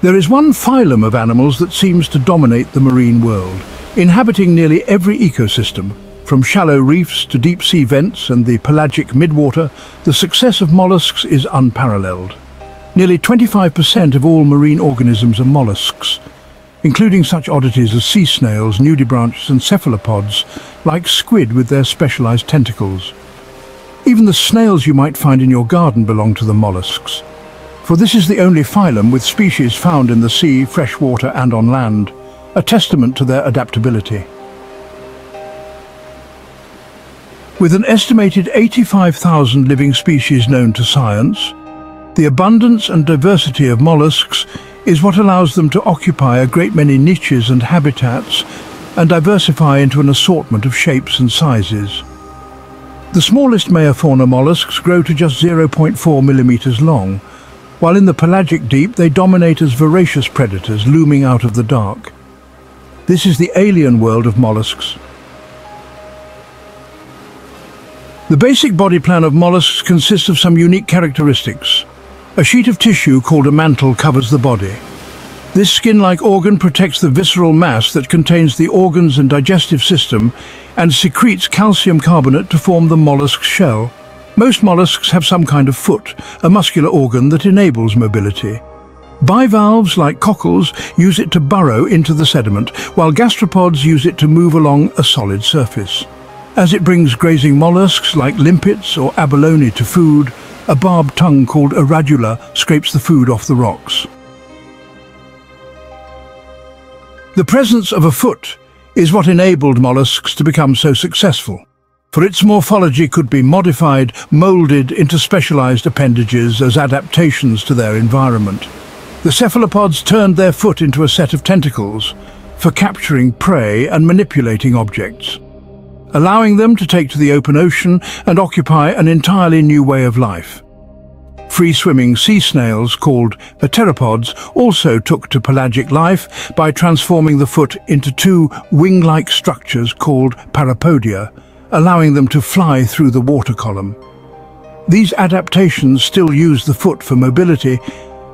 There is one phylum of animals that seems to dominate the marine world, inhabiting nearly every ecosystem. From shallow reefs to deep-sea vents and the pelagic midwater, the success of mollusks is unparalleled. Nearly 25% of all marine organisms are mollusks, including such oddities as sea snails, nudibranchs and cephalopods, like squid with their specialized tentacles. Even the snails you might find in your garden belong to the mollusks, for this is the only phylum with species found in the sea, freshwater and on land, a testament to their adaptability. With an estimated 85,000 living species known to science, the abundance and diversity of mollusks is what allows them to occupy a great many niches and habitats and diversify into an assortment of shapes and sizes. The smallest meiofauna mollusks grow to just 0.4 millimeters long, while in the pelagic deep they dominate as voracious predators looming out of the dark. This is the alien world of mollusks. The basic body plan of mollusks consists of some unique characteristics. A sheet of tissue called a mantle covers the body. This skin-like organ protects the visceral mass that contains the organs and digestive system and secretes calcium carbonate to form the mollusk shell. Most mollusks have some kind of foot, a muscular organ that enables mobility. Bivalves, like cockles, use it to burrow into the sediment, while gastropods use it to move along a solid surface. As it brings grazing mollusks like limpets or abalone to food, a barbed tongue called a radula scrapes the food off the rocks. The presence of a foot is what enabled mollusks to become so successful for its morphology could be modified, moulded into specialized appendages as adaptations to their environment. The cephalopods turned their foot into a set of tentacles for capturing prey and manipulating objects, allowing them to take to the open ocean and occupy an entirely new way of life. Free-swimming sea snails, called pteropods, also took to pelagic life by transforming the foot into two wing-like structures called parapodia, allowing them to fly through the water column. These adaptations still use the foot for mobility,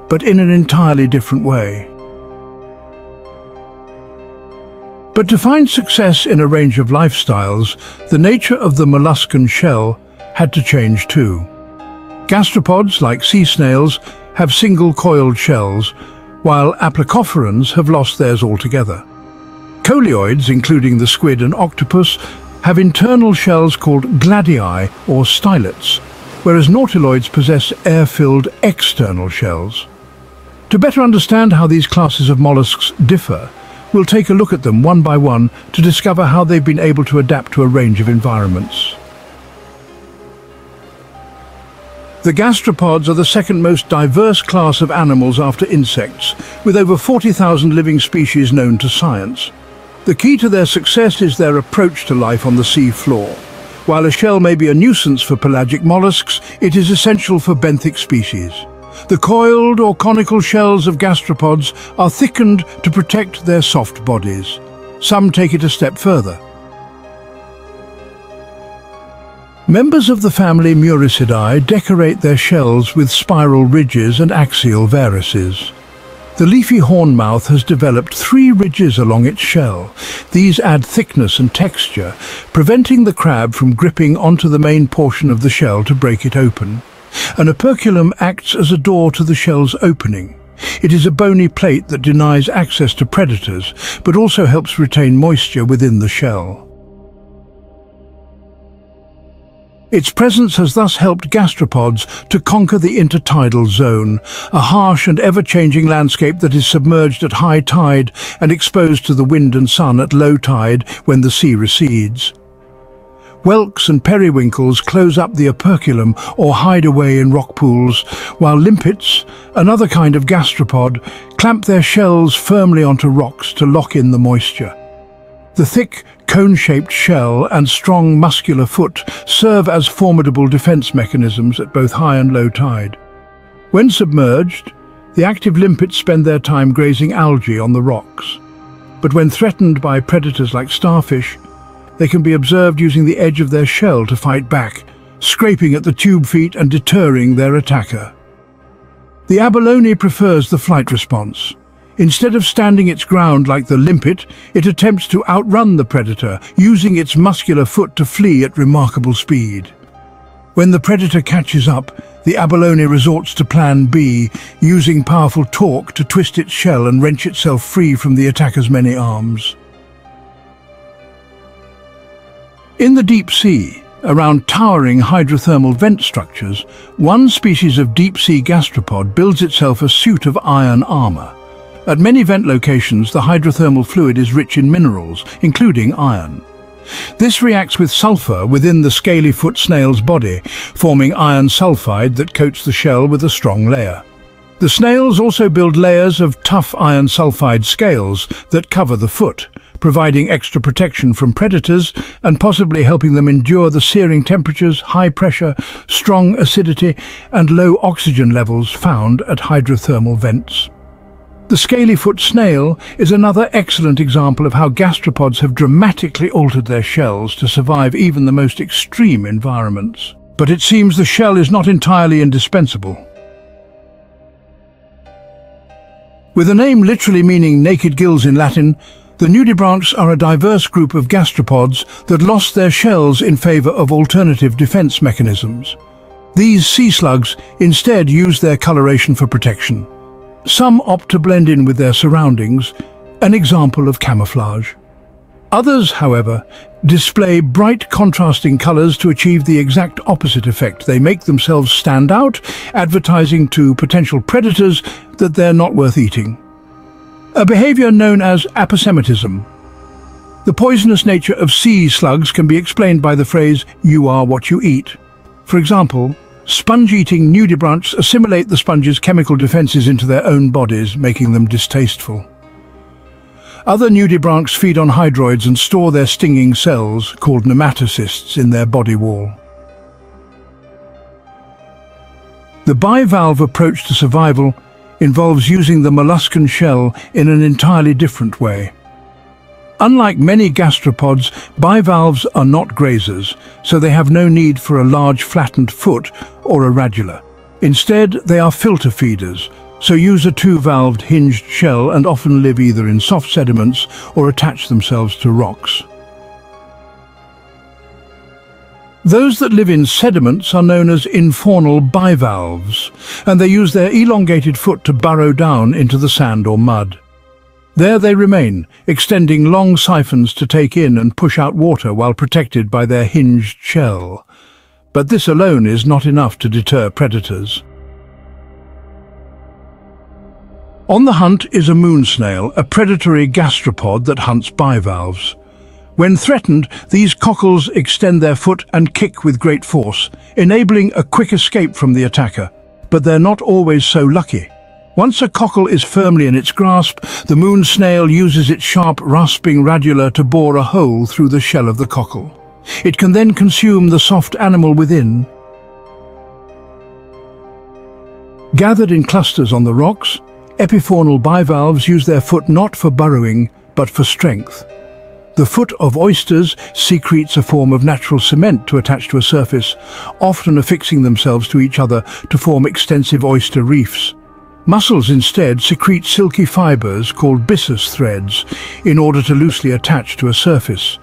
but in an entirely different way. But to find success in a range of lifestyles, the nature of the molluscan shell had to change too. Gastropods, like sea snails, have single-coiled shells, while aplacophorans have lost theirs altogether. Coleoids, including the squid and octopus, have internal shells called gladii or stylets, whereas nautiloids possess air-filled external shells. To better understand how these classes of mollusks differ, we'll take a look at them one by one to discover how they've been able to adapt to a range of environments. The gastropods are the second most diverse class of animals after insects, with over 40,000 living species known to science. The key to their success is their approach to life on the sea floor. While a shell may be a nuisance for pelagic mollusks, it is essential for benthic species. The coiled or conical shells of gastropods are thickened to protect their soft bodies. Some take it a step further. Members of the family Muricidae decorate their shells with spiral ridges and axial varices. The leafy hornmouth has developed three ridges along its shell. These add thickness and texture, preventing the crab from gripping onto the main portion of the shell to break it open. An operculum acts as a door to the shell's opening. It is a bony plate that denies access to predators, but also helps retain moisture within the shell. Its presence has thus helped gastropods to conquer the intertidal zone, a harsh and ever-changing landscape that is submerged at high tide and exposed to the wind and sun at low tide when the sea recedes. Whelks and periwinkles close up the operculum or hide away in rock pools, while limpets, another kind of gastropod, clamp their shells firmly onto rocks to lock in the moisture. The thick, cone-shaped shell and strong muscular foot serve as formidable defense mechanisms at both high and low tide. When submerged, the active limpets spend their time grazing algae on the rocks. But when threatened by predators like starfish, they can be observed using the edge of their shell to fight back, scraping at the tube feet and deterring their attacker. The abalone prefers the flight response. Instead of standing its ground like the limpet, it attempts to outrun the predator, using its muscular foot to flee at remarkable speed. When the predator catches up, the abalone resorts to plan B, using powerful torque to twist its shell and wrench itself free from the attacker's many arms. In the deep sea, around towering hydrothermal vent structures, one species of deep-sea gastropod builds itself a suit of iron armour. At many vent locations, the hydrothermal fluid is rich in minerals, including iron. This reacts with sulfur within the scaly foot snail's body, forming iron sulfide that coats the shell with a strong layer. The snails also build layers of tough iron sulfide scales that cover the foot, providing extra protection from predators and possibly helping them endure the searing temperatures, high pressure, strong acidity and low oxygen levels found at hydrothermal vents. The scaly-foot snail is another excellent example of how gastropods have dramatically altered their shells to survive even the most extreme environments. But it seems the shell is not entirely indispensable. With a name literally meaning naked gills in Latin, the nudibranchs are a diverse group of gastropods that lost their shells in favour of alternative defence mechanisms. These sea slugs instead use their coloration for protection. Some opt to blend in with their surroundings, an example of camouflage. Others, however, display bright contrasting colours to achieve the exact opposite effect. They make themselves stand out, advertising to potential predators that they're not worth eating a behavior known as aposematism. The poisonous nature of sea slugs can be explained by the phrase, you are what you eat. For example, sponge-eating nudibranchs assimilate the sponge's chemical defences into their own bodies, making them distasteful. Other nudibranchs feed on hydroids and store their stinging cells, called nematocysts, in their body wall. The bivalve approach to survival involves using the molluscan shell in an entirely different way. Unlike many gastropods, bivalves are not grazers, so they have no need for a large flattened foot or a radula. Instead, they are filter feeders, so use a two-valved hinged shell and often live either in soft sediments or attach themselves to rocks. Those that live in sediments are known as infaunal bivalves, and they use their elongated foot to burrow down into the sand or mud. There they remain, extending long siphons to take in and push out water while protected by their hinged shell. But this alone is not enough to deter predators. On the hunt is a moon snail, a predatory gastropod that hunts bivalves. When threatened, these cockles extend their foot and kick with great force, enabling a quick escape from the attacker. But they're not always so lucky. Once a cockle is firmly in its grasp, the moon snail uses its sharp, rasping radula to bore a hole through the shell of the cockle. It can then consume the soft animal within. Gathered in clusters on the rocks, epifaunal bivalves use their foot not for burrowing, but for strength. The foot of oysters secretes a form of natural cement to attach to a surface, often affixing themselves to each other to form extensive oyster reefs. Mussels instead secrete silky fibres called byssus threads in order to loosely attach to a surface.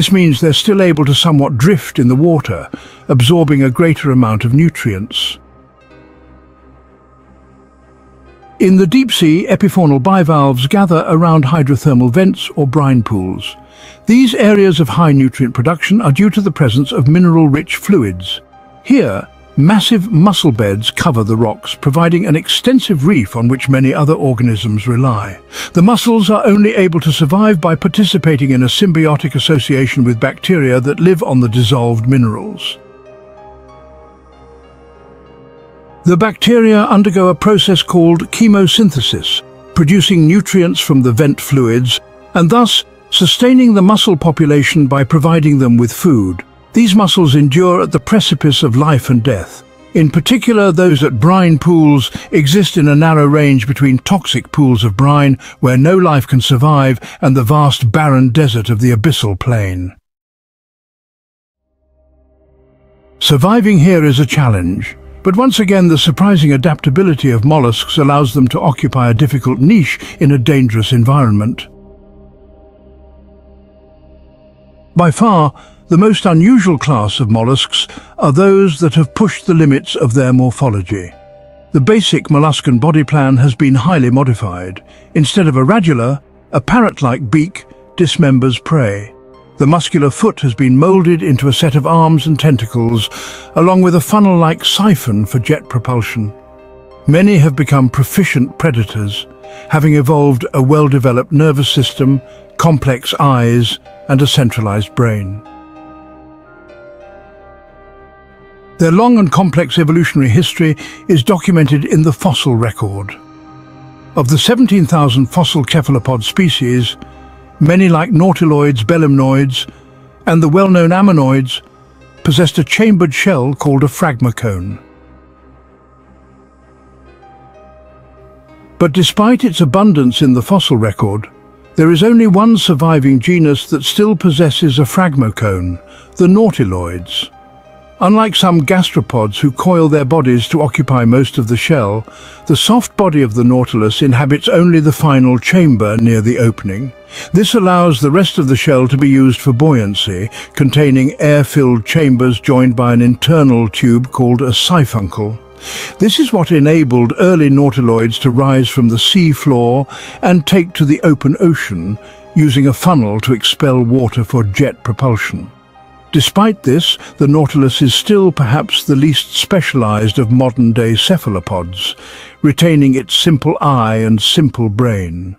This means they're still able to somewhat drift in the water, absorbing a greater amount of nutrients. In the deep sea, epifaunal bivalves gather around hydrothermal vents or brine pools. These areas of high nutrient production are due to the presence of mineral-rich fluids. Here, massive mussel beds cover the rocks, providing an extensive reef on which many other organisms rely. The mussels are only able to survive by participating in a symbiotic association with bacteria that live on the dissolved minerals. The bacteria undergo a process called chemosynthesis, producing nutrients from the vent fluids and thus sustaining the mussel population by providing them with food. These mussels endure at the precipice of life and death. In particular, those at brine pools exist in a narrow range between toxic pools of brine where no life can survive and the vast barren desert of the abyssal plain. Surviving here is a challenge. But once again, the surprising adaptability of mollusks allows them to occupy a difficult niche in a dangerous environment. By far, the most unusual class of mollusks are those that have pushed the limits of their morphology. The basic molluscan body plan has been highly modified. Instead of a radula, a parrot-like beak dismembers prey. The muscular foot has been moulded into a set of arms and tentacles, along with a funnel-like siphon for jet propulsion. Many have become proficient predators, having evolved a well-developed nervous system, complex eyes, and a centralized brain. Their long and complex evolutionary history is documented in the fossil record. Of the 17,000 fossil cephalopod species, many like nautiloids, belemnoids, and the well-known ammonoids possessed a chambered shell called a phragmocone. But despite its abundance in the fossil record, there is only one surviving genus that still possesses a phragmocone, the nautiloids. Unlike some gastropods who coil their bodies to occupy most of the shell, the soft body of the nautilus inhabits only the final chamber near the opening. This allows the rest of the shell to be used for buoyancy, containing air-filled chambers joined by an internal tube called a siphuncle. This is what enabled early nautiloids to rise from the sea floor and take to the open ocean, using a funnel to expel water for jet propulsion. Despite this, the nautilus is still perhaps the least specialized of modern-day cephalopods, retaining its simple eye and simple brain.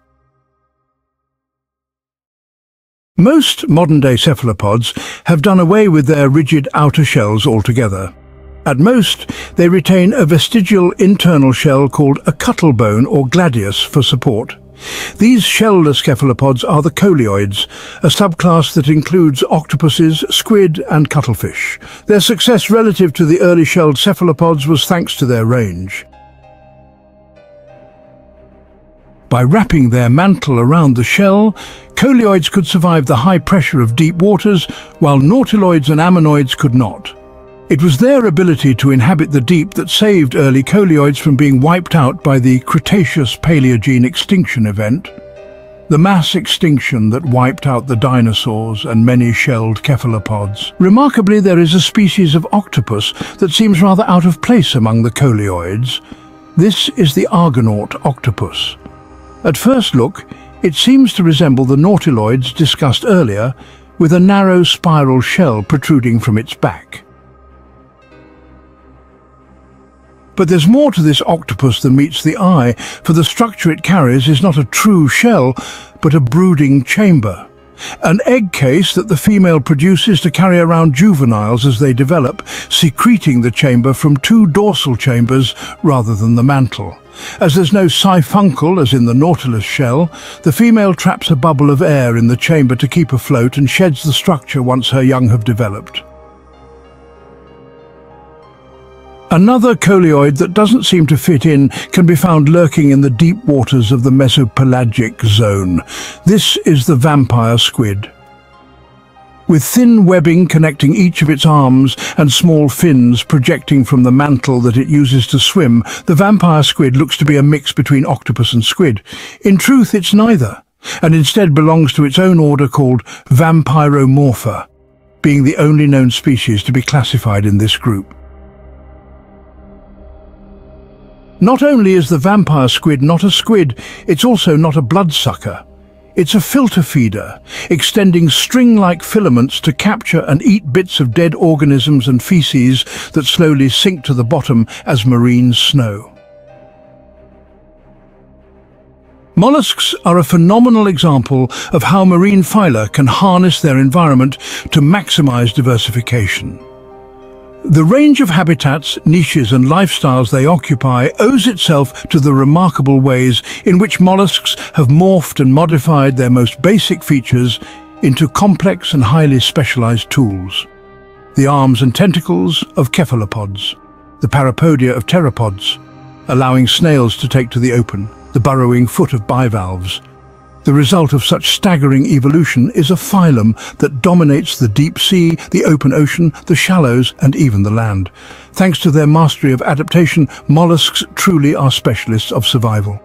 Most modern-day cephalopods have done away with their rigid outer shells altogether. At most, they retain a vestigial internal shell called a cuttlebone or gladius for support. These shellless cephalopods are the coleoids, a subclass that includes octopuses, squid and cuttlefish. Their success relative to the early shelled cephalopods was thanks to their range. By wrapping their mantle around the shell, coleoids could survive the high pressure of deep waters, while nautiloids and ammonoids could not. It was their ability to inhabit the deep that saved early coleoids from being wiped out by the Cretaceous-Paleogene extinction event, the mass extinction that wiped out the dinosaurs and many shelled cephalopods. Remarkably, there is a species of octopus that seems rather out of place among the coleoids. This is the Argonaut octopus. At first look, it seems to resemble the nautiloids discussed earlier, with a narrow spiral shell protruding from its back. But there's more to this octopus than meets the eye, for the structure it carries is not a true shell, but a brooding chamber. An egg case that the female produces to carry around juveniles as they develop, secreting the chamber from two dorsal chambers rather than the mantle. As there's no siphuncle, as in the nautilus shell, the female traps a bubble of air in the chamber to keep afloat and sheds the structure once her young have developed. Another coleoid that doesn't seem to fit in can be found lurking in the deep waters of the mesopelagic zone. This is the vampire squid. With thin webbing connecting each of its arms and small fins projecting from the mantle that it uses to swim, the vampire squid looks to be a mix between octopus and squid. In truth, it's neither, and instead belongs to its own order called Vampyromorpha, being the only known species to be classified in this group. Not only is the vampire squid not a squid, it's also not a bloodsucker. It's a filter feeder, extending string-like filaments to capture and eat bits of dead organisms and feces that slowly sink to the bottom as marine snow. Mollusks are a phenomenal example of how marine phyla can harness their environment to maximize diversification. The range of habitats, niches and lifestyles they occupy owes itself to the remarkable ways in which mollusks have morphed and modified their most basic features into complex and highly specialized tools. The arms and tentacles of cephalopods, the parapodia of pteropods, allowing snails to take to the open, the burrowing foot of bivalves, The result of such staggering evolution is a phylum that dominates the deep sea, the open ocean, the shallows and even the land. Thanks to their mastery of adaptation, mollusks truly are specialists of survival.